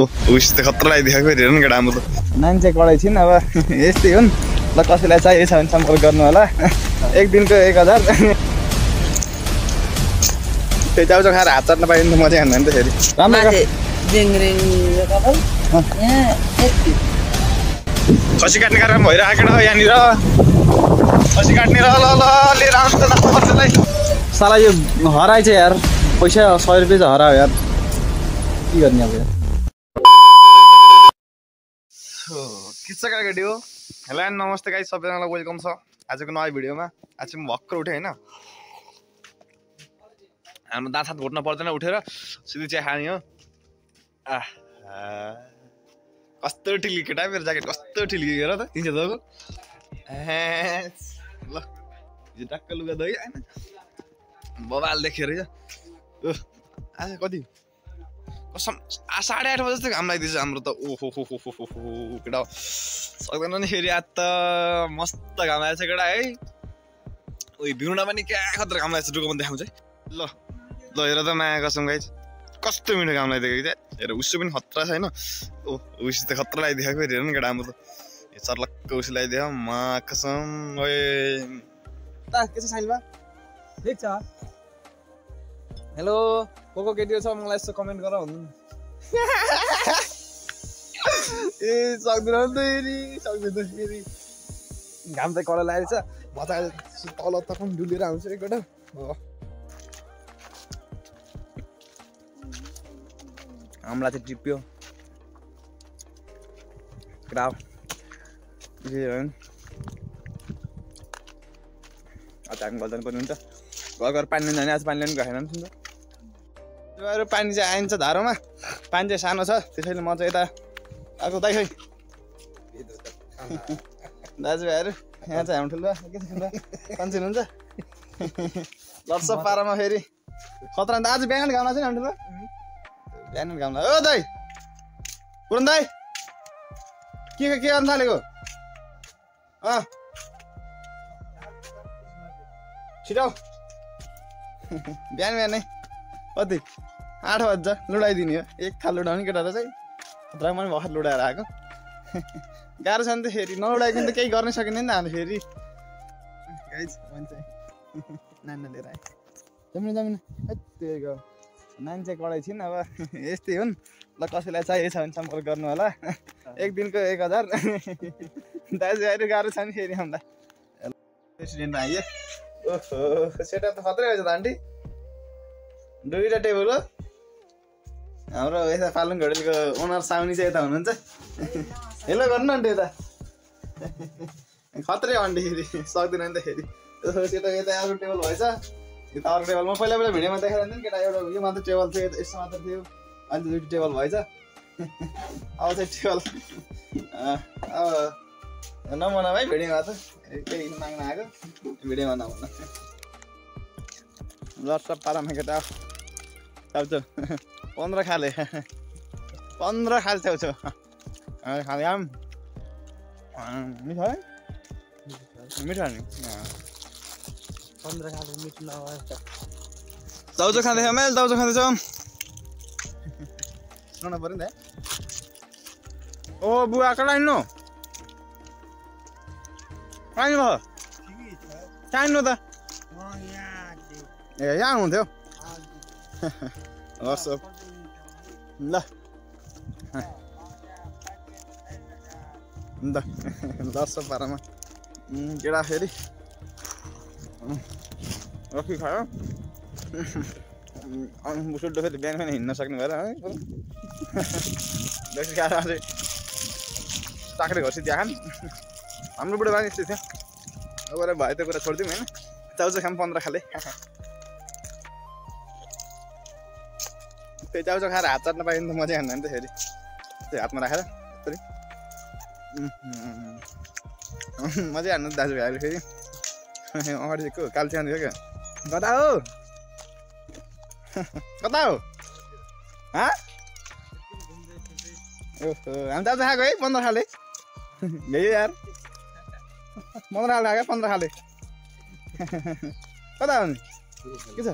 ओ उस त खतरा फेरि हेर न केटा हाम्रो त। मान्छे कडै छिन् अब यस्तै हुन्। ल कसैलाई चाहिएको छ भने सम्पर्क गर्नु होला। एक दिनको एक हजार। त्यो चाउचाउ खाएर हात चाट्न पाइयो भने त मजा हान्दा नि त फेरि। खसी काट्ने कार्यक्रम भइरहेको केटा हो यहाँनिर। खसी काट्ने र ल ल लिएर त कसैलाई साला यो हराएछ यार। पैसा सय रुपियाँ चाहिँ हरायो यार। के गर्ने अब यार? के छ केटाकेटी हो। हेलो नमस्ते गाई सबैजनालाई वेलकम छ। आजको नयाँ भिडियोमा आज चाहिँ म भर्खर उठेँ होइन। हाम्रो दाँत घोट्न पर्दैन उठेर सिधै चिया खाने हो। कस्तो ठिल्की केटा मेरो ज्याकेट कस्तो ठिल्की हेर त तिन सय दको ल यो टक्क लुगा दइ होइन बबाल देखेर आज कति? कसम साढे आठ बजी घाम लगाइदिएछ हाम्रो त ओहो हो हो हो हो केटा सक्दैन नि फेरि आज त मस्त घाम लागेको छ केटा है उयो भिउन पनि क्या खतरा घाम लागेको छ डुको देखाउँछ है ल ल हेर त माया कसम गाइज कस्तो मिठो घाम लगाइदिएको कि? त्यहाँ हेर उसो पनि खतरा छ होइन ओ उस त खतरा लगाइदिएको फेरि हेर न केटा हाम्रो त चर्लक्क उस लगाइदियो मा कसम ओए के छ साइलमा ठिक छ हेलो को को केटी छ मलाई यसो कमेन्ट गर भन्नु ए सक्दैन नि त फेरि सक्दैन फेरि घाम त कडा लागेको छ बच्चा तल त पनि डुलेर आउँछ एकपल्ट हो हामीलाई चाहिँ टिप्यो आज हामी गल्दैन पनि हुन्छ घर घर पानी जाने आज पानी ल्याउनु गएन नि त अरू पानी चाहिँ आइन्छ धारोमा। पानी चाहिँ सानो छ त्यसैले म चाहिँ यता आएको दाइ खै। दाजुभाइहरू यहाँ चाहिँ हाम्रो ठुलो के हुन्छ लट्स पारामा फेरि। खतरा। त आज बिहान घाम नि हाम्रो ठुलो बिहान घाम ओ दाइ। पुरन दाइ। के के गर्नु थालेको? अँ। छिटो। बिहान बिहानै कति? आठ बज्छ लुडाइदिने हो। एक थाल लुडाउने केटाहरू चाहिँ। खतरामा पनि भर्खर लुडाएर आएको। गाह्रो छ नि त फेरि। नलुडाइकन त केही गर्नै सकिँदैन नि त हामी फेरि। नानी लिएर आएँ जमिन जमिन। त्यही मान्छे कडै छिन् अब। यस्तै हुन्। ल कसैलाई चाहिएको छ भने सम्पर्क गर्नु होला। एक दिनको एक हजार। दाजुभाइहरू गाह्रो छ नि फेरि हामीलाई। प्रेसिडेन्ट आइयो ओहो सेटअप त खत्रै रहेछ त आन्टी। दुईवटा टेबल हो। हाम्रो यता पालुङ होटेलको ओनर साउनी चाहिँ यता हुनुहुन्छ। हेलो गर्नु अन्त यता। खत्रै हो अन्टी फेरि सक्दैन नि त फेरि। त्यो यता अर्को टेबल भएछ। यो त अर्को टेबल म पहिला पहिला भिडियोमा देखाएर नि केटा एउटा यो मात्र टेबल थियो यता यस्तो मात्र थियो। अहिले त दुइटा टेबल भएछ। अब चाहिँ टेबल अब नमना भाइ भिडियोमा त केही माग्न आएको। भिडियोमा नभन। लट्स पारामा केटा। पन्ध्र खाले। पन्ध्र खाले अँ, खाले आम। मिठो है? मिठो नि। पन्ध्र खाले लगाएर चाउचाउ खाँदैछ मैले चाउचाउ खाँदैछ सुनाउनु पऱ्यो नि त। ओ बुवा कहाँ भयो कहाँ आइनु त? ए यहाँ हुन्थ्यो हस् ल ल लस पारामा केटा फेरि रक्की खायो मुसुल्टो फेरि बिहान बिहान हिँड्न सक्ने भएर है बेसी खाएर अझै चाक्रे घर्सी त्यहाँ खान् हाम्रो बुढो बानी यस्तै थियो अब भयो त्यो कुरा छोडिदिउँ होइन चाउचाउ खाम पन्ध्र खाले त्यो चाउचाउ खाएर हात चाट्न पाइयो भने त मजा हान्दा नि त फेरि। त्यो हातमा राखेर यसरी मजा हान्नु दाजुभाइहरू फेरि। अगाडि चाहिँ को कालचिया क्या? कता हो। कता हो। ओहो हामी चाउचाउ खाएको है पन्ध्र खाले। भ्यायो यार। पन्ध्र खाले खाएको पन्ध्र खाले। कता हो नि? के छ।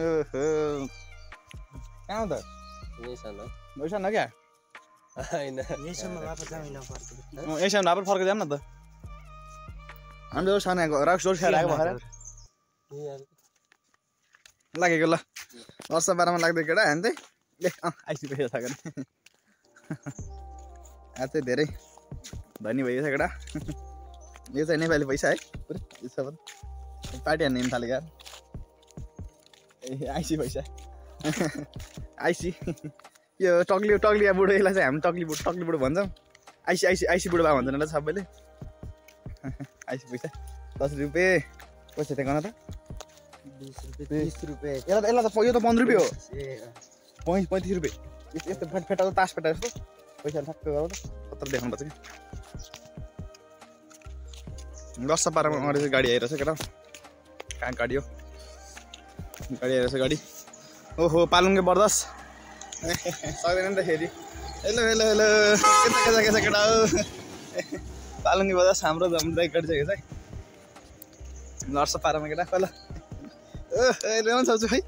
ओहो। कहाँ हो त? यहीँ सानो भइसक्यो न क्या वापस यसमा नपर फर्केर जाऊँ न त। हाम्रो सानो सोर खाएर आएको भएर लागेको ल वर्ष बाह्रमा लाग्दै केटा हान्दै ले अँ आइसकेको छ केटा आज चाहिँ धेरै धनी भइरहेछ केटा। यो चाहिँ नेपाली पैसा है। पुरै यो छ भने पार्टी हान्ने थालेको यार ए आइसी पैसा। आइसी। यो टक्ली टक्लिया बुढो यसलाई चाहिँ हामी टक्ली बुढो टक्ली बुढो भन्छौँ। आइसी आइसी आइसी बुढो बा भन्छन् होला सबैले। आइसी पैसा दस रुपियाँ पैसा त्यहाँ त। बिस रुपियाँ यसलाई त यसलाई त यो त पन्ध्र रुपियाँ हो। पैँ पैँतिस रुपियाँ यस्तो फेट फेटा तास फेटा जस्तो। पैसा ठ्याक्क गरौँ त। कत्रो देखाउनुपर्छ कि? दस पारामा अगाडि चाहिँ गाडी आइरहेछ केटा। कहाँ गाडी हो? गाडी आइरहेछ गाडी। ओहो पालुङ्गे बर्दस सक्दैन नि त फेरि। Hello hello hello. के छ के छ के छ केटा हो? पालुङ्गे बर्दस हाम्रो चाहिँ हेर्छ है। लड्छ पारामा केटा पहिला ओ ल्याउनु सक्छु है।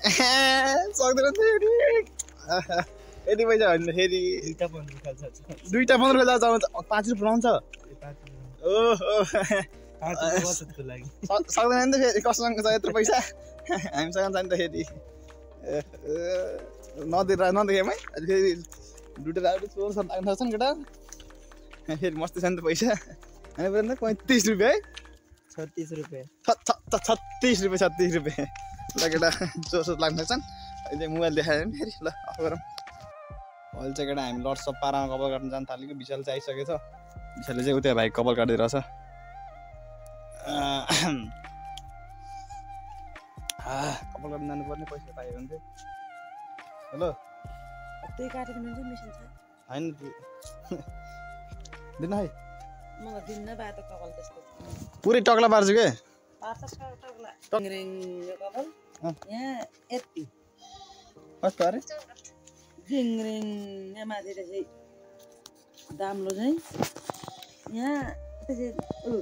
सक्दैन नि त फेरि। यति पैसा दुइटा पन्ध्र खाल्छ दुइटा पन्ध्र रुपियाँ जान्छ पाँच रुपियाँ लाउँछ ओहो। सक्दैन नि त फेरि। कसँग छ यत्रो पैसा? हामीसँग छ नि त फेरि। नदिएर नदेखेँ है अनि फेरि लुटेर आएर चोर सब लाग्न सक्छ नि केटा फेरि मस्ती छ नि त पैसा होइन पैँतिस रुपियाँ है छत्तिस रुपियाँ छत्तिस रुपियाँ छत्तिस रुपियाँ ल केटा चोर सोर लाग्न सक्छन् अहिले मोबाइल देखायो भने फेरि ल अफ गरौँ अहिले चाहिँ केटा हामी लड्स पारामा कपाल काट्नु जानु थालेको विशाल चाहिँ आइसकेको छ विशालले चाहिँ उता भाइ कपाल काटिदिएर छ कपाल काट्नु जानुपर्ने पैसा पायो भने हेलो। त्यही काटेको मान्छे मिसिन छ। होइन दिनु है। मलाई दिन्न त कपाल त्यस्तो पुरै टक्ला पार्छु के। यहाँ यति। कस्तो अरे? जिङ्रिङ यहाँ माथि चाहिँ दाम्लो चाहिँ। यहाँ त्यसरी उ।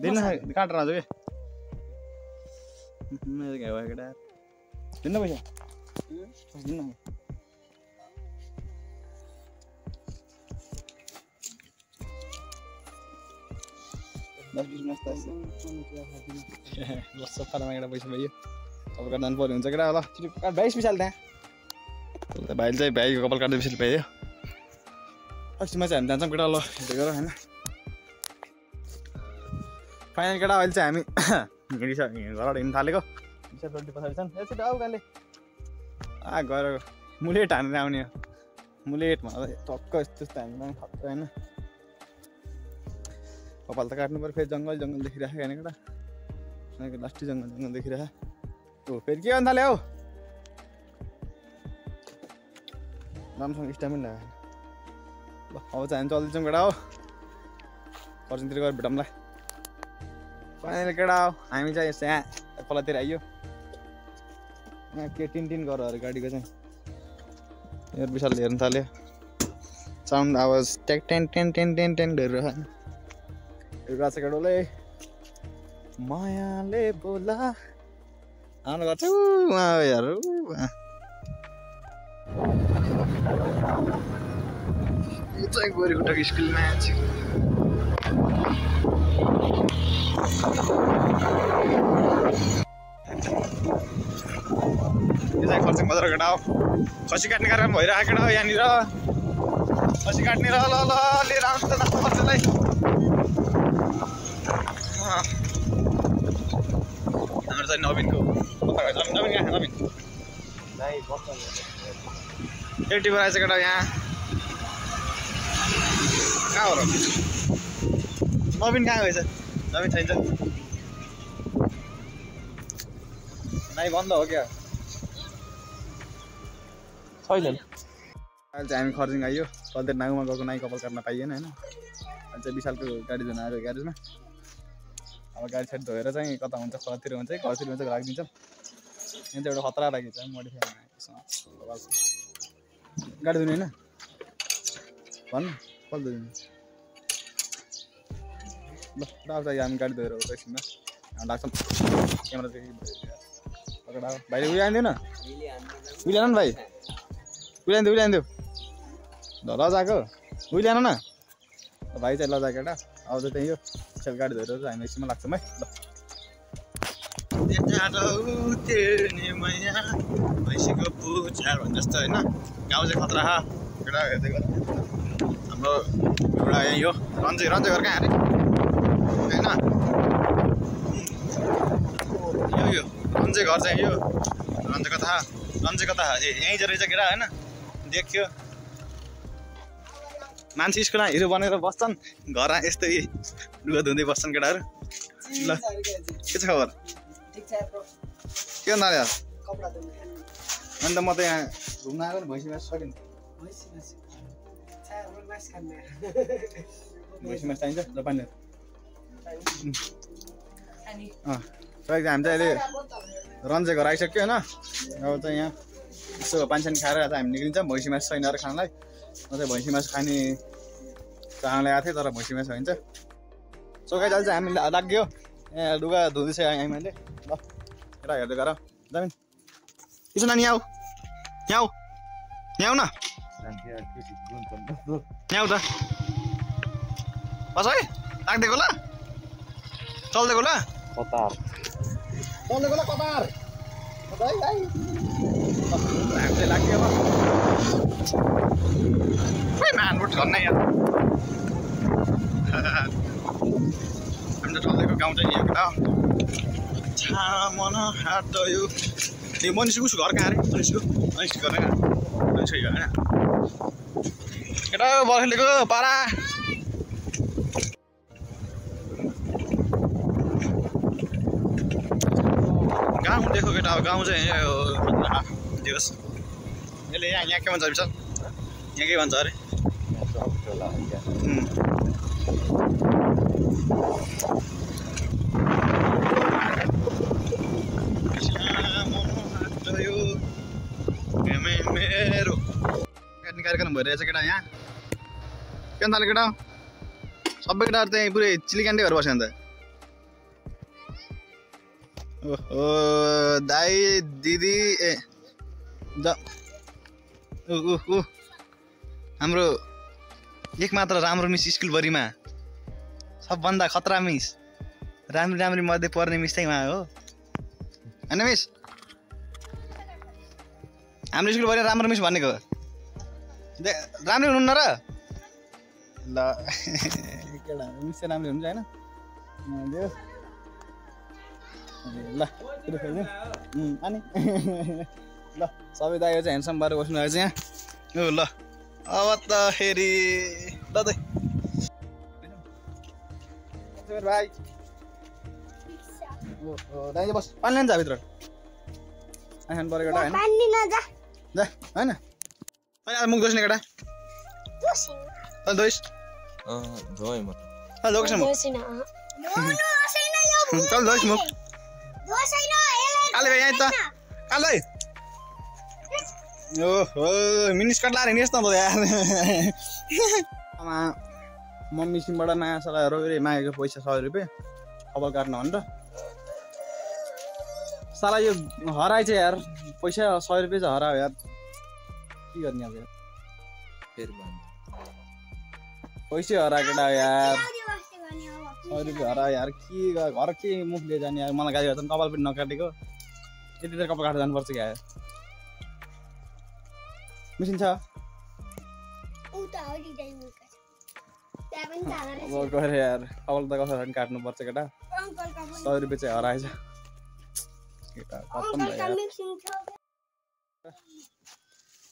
दिनु काटेर आउँछु कि? मेरो घाउ केटा दिनु पैसा दिनु दस बिस मिनट बस्छ पारामा एउटा पैसा भयो जानु पऱ्यो हुन्छ केटा ल छिटो काट भाइ स्पेसल त्यहाँ भाइले चाहिँ भाइको कपाल काट्दै पाइयो अस्तिमा चाहिँ हामी जान्छौँ केटा ल गर होइन फाइनल केटा अहिले चाहिँ हामी घरबाट हिँड्नु थालेको विशाल रोटी पछाडि छन्। ए छिटो आऊ गाले। आ गएर मुलेट हानेर आउने हो। मुलेट भन्दा टक्क यस्तो यस्तो हामीलाई खत्रो होइन। कपाल त काट्नु पऱ्यो फेरि जङ्गल जङ्गल देखिरहेको होइन केटा। लास्टी जङ्गल जङ्गल देखिरहेको ओ फेरि के थाल्यो हौ? राम्रोसँग स्ट्यामिन लगायो। ल अब चाहिँ हामी चल्दैछौँ केटा हो। कर्सिनतिर गएर भेटौँला। फाइनल केटा हो हामी चाहिँ यहाँ खोलातिर आइयो। के टिन टिन गर अरे गाडीको चाहिँ। हेर विशालले हेर्नु थाल्यो। साउन्ड आवाज ट्याक टेन टेन टेन टेन टेन छ केटोले मायाले बोला। आउनु गर्छ ऊ उहाँ हेर ऊ उहाँ। यो चाहिँ स्कुलमा चाहिँ यो चाहिँ खर्च बजार केटा हो खसी काट्ने कार्यक्रम भइरहेको केटा हो यहाँनिर खसी काट्ने र ल ल लिएर आउँछ त पर्छलाई हाम्रो चाहिँ नवीनको नवीन कहाँ नवीन एटी आएछ केटा यहाँ कहाँ हो र नवीन कहाँ गएछ नवीन छैन नाइ बन्द हो क्या? छैनन् अहिले चाहिँ हामी खर्जिङ आइयो। कहिले नाउमा गएको नाइ कपाल काट्न पाइएन होइन। अहिले चाहिँ विशालको गाडी धुन आएर ग्यारेजमा। अब गाडी साडी धोएर चाहिँ कता हुन्छ खोलातिर हुन्छ है घरतिर हुन्छ राखिदिन्छौँ। यहाँ चाहिँ एउटा खतरा राखेको छ। मोडिफाई गाडी धुने होइन? भन्नु कल धुने। ल चाहिँ हामी गाडी धोएर एकछिनमा। लाग्छौँ क्यामेरा पक्रा भाइले उयो आइदिएन उहिले आउनु भाइ उहिलेन्थ्यो उहिलेन्थ्यो ल लजाको उहिलेन न। भाइ चाहिँ लजा केटा आउँछ त्यही हो। छेल गाडी धोएर हामी एकछिनमा लाग्छौँ है ल। भैँसीको पुछार भने जस्तो होइन गाउँ चाहिँ खतरा केटा हेर्दै गर। हाम्रो एउटा यही हो रन्जे रन्जे घर कहाँ अरे? होइन यो। रन्जे घर चाहिँ यो। रन्जे कता रन्जे कता ए यहीँ रहेछ केटा होइन? देखियो। मान्छे स्कुलमा हिरो बनेर बस्छन्। घर यस्तै लुगा धुँदै बस्छन् केटाहरू। ल के छ खबर? के अरे अन्त म त यहाँ घुम्न आएको नि भैँसी मासु भैँसी चाहिन्छ? सकेको हामी चाहिँ अहिले रन्जे घर आइसक्यो होइन अब चाहिँ यहाँ यसो पानी खाएर चाहिँ हामी निक्लिन्छ भैँसी मासु छैन खानलाई म चाहिँ भैँसी मासु खाने चाहनाले आएको थिएँ तर भैँसी मासु हुन्छ सोकाइ चाहिँ हामी लाग्यो यहाँ लुगा धुँदैछ यहाँ मैले ल केटा हेर्दै गर जमिन यसो नानी आऊ यहाँ आऊ यहाँ आऊ न यहाँ त बस है लाग्दिएको ल चल्दिएको ल चल्दिएको ल कतार बस है, है। ल, हामी चाहिँ लाग्यो अब गाउँ चाहिँ मन हात यो ए मनिषको उसको घर कहाँ अरे मनिषको मनिषको घर कहाँ मनिषको होइन केटा पारा गाउँ देखो केटा अब गाउँ चाहिँ दियोस् यसले यहाँ यहाँ के भन्छ विशाल यहाँ के भन्छ अरे। मेरो कार्यक्रम भइरहेछ केटा यहाँ के अन्त केटा सबै केटाहरू चाहिँ पुरै चिलिकान्डै गरेर बस्यो अन्त ओहो दाई दिदी ए द ऊ हाम्रो एकमात्र राम्रो मिस स्कुलभरिमा सबभन्दा खतरा मिस राम्री राम्री मध्ये पर्ने मिस चाहिँ उहाँ हो। होइन मिस? हाम्रो स्कुलभरि राम्रो मिस भनेको? दे राम्रै हुनुहुन्न र? ल। मिस चाहिँ राम्रै हुन्छ होइन। ल अनि? ल सबै दाइहरू चाहिँ ह्यान्डसम भएर बस्नु भएको छ यहाँ। ओ ल अब त फेरि ल त। भाइ। दाइ बस पानी लान्छ भित्र। पऱ्यो केटा होइन? जा। होइन? होइन आज मुख दोस्ने केटा? दोइस मुख। चल दोइस मुख। काले भाइ यहाँ त काले। ओहो मिनिस कट लाएर हिँड्नुहोस् न त आमा मम्मी सिमबाट नयाँ सलाहरू मागेको पैसा सय रुपियाँ। कपाल काट्न भनेर साला यो हराएछ यार पैसा सय रुपियाँ चाहिँ हरायो यार। के गर्ने अब फेरि पैसै हरायो केटा यार। सय रुपियाँ हरायो यार। के घर के मुख जाने यार? मलाई गाली गर्छ नि, कपाल पनि नकाटेको। यति त कपाल काटेर जानुपर्छ क्या? मिसिन छ? गएर यार कपाल त कसरी पनि काट्नुपर्छ केटा। सय रुपियाँ चाहिँ हराएछ।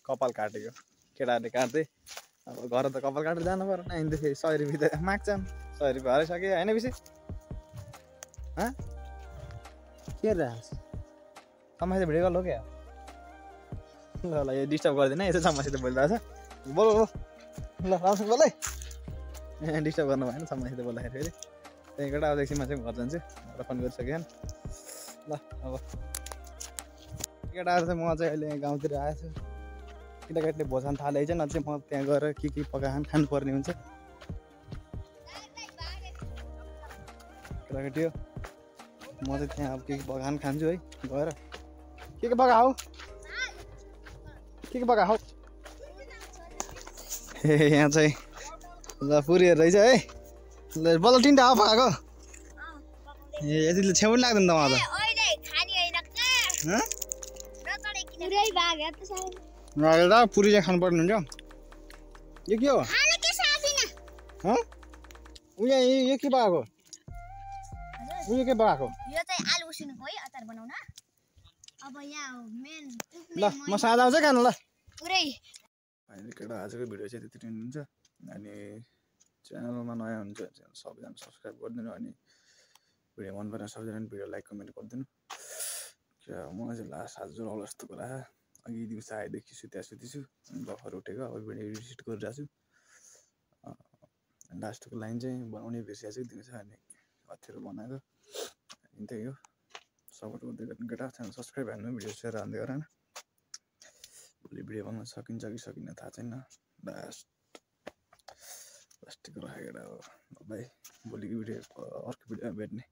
कपाल काटेको। केटाहरूले काट्दै। अब घर त कपाल काटेर जानु परेन अनि त फेरि सय रुपियाँ त माग्छन्। सय रुपियाँ हराइसक्यो। होइन हँ? के रहेछ समस्या भिडियो कल हो क्या ल ल यो डिस्टर्ब गर्दैन यसो समस्या त बोलिरहेको छ। बोल बोल ल राम्रोसँग बोल है। डिस्टर्ब गर्नु भएन समस्या त बोल्दाखेरि फेरि। त्यही केटा अब एकछिनमा चाहिँ घर जान्छु। र फोन गरिसक्यो ल अब। केटाहरू चाहिँ म चाहिँ अहिले गाउँतिर आएको छु। केटाकेटीले भोजन थाले चाहिँ न चाहिँ म त्यहाँ गएर के के पकाएर खानुपर्ने हुन्छ। केटाकेटी हो। म चाहिँ त्यहाँ अब के के पकाएर खान्छु है गएर। के के पका हौ के के पका हौ ए यहाँ चाहिँ ल पुरीहरू रहेछ है ल बल्ल तिनवटा हाफ आएको ए यतिले छेउ पनि लाग्दैन त खाने हँ? भाग्यो त पुरी चाहिँ खानुपर्ने हुन्छ यो के हो खान हँ उयो यो यो के हजुर उयो के भएको यो चाहिँ आलु उसिनुको है अचार बनाउन अब यहाँ मेन ल म साँझ आउँछ खानु ल। पुरै। फाइनली केटा आजको भिडियो चाहिँ त्यति नै हुन्छ अनि च्यानलमा नयाँ हुन्छ च्यानल सबैजना सब्सक्राइब गरिदिनु अनि भिडियो मन परेन सबैजना भिडियो लाइक कमेन्ट गरिदिनु। क्या मलाई चाहिँ लास्ट आज ज्वरो आउला जस्तो कुरा अघि दिउँसो आएदेखि सुत्या सुतिछु अनि भर्खर उठेको अब भिडियो एडिट गरिरहेको छु लास्टको लाइन चाहिँ बनाउने चाहिँ दिउँसो अनि अप्ठ्यारो बनाएको। अनि त्यही हो। सपोर्ट गर्दै गर्नु केटा च्यानल सब्सक्राइब हान्नु भिडियो सेयर गर न भोलि भिडियो बनाउन सकिन्छ कि सकिन्न थाहा छैन। लास्ट लास्टको राखेर अब भाइ भोलिको भिडियो अर्को भिडियोमा भेट्ने।